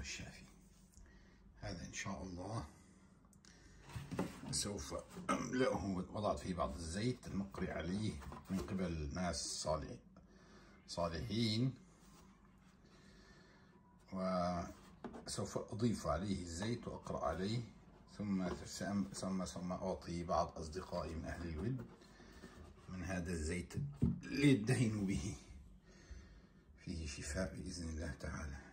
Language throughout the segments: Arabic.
الشافي هذا إن شاء الله سوف أملأه وضعت فيه بعض الزيت المقري عليه من قبل ناس صالح صالحين. وسوف أضيف عليه الزيت وأقرأ عليه. ثم ثم ثم أعطي بعض أصدقائي من أهل الود من هذا الزيت ليدهنوا به فيه شفاء بإذن الله تعالى.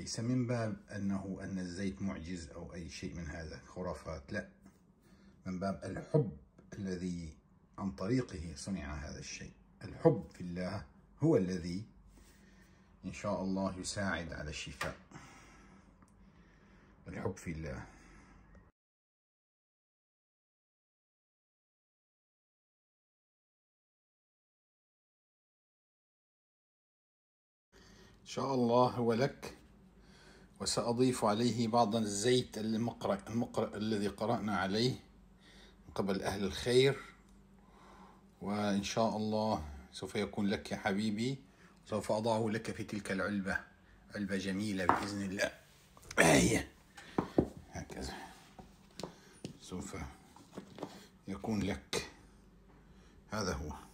ليس من باب أنه أن الزيت معجز أو أي شيء من هذا خرافات لا. من باب الحب الذي عن طريقه صنع هذا الشيء. الحب في الله هو الذي إن شاء الله يساعد على الشفاء. الحب في الله. إن شاء الله هو لك وسأضيف عليه بعض الزيت المقرأ, المقرأ الذي قرأنا عليه من قبل أهل الخير. وإن شاء الله سوف يكون لك يا حبيبي سوف أضعه لك في تلك العلبة. علبة جميلة بإذن الله. هي. هكذا. سوف يكون لك. هذا هو.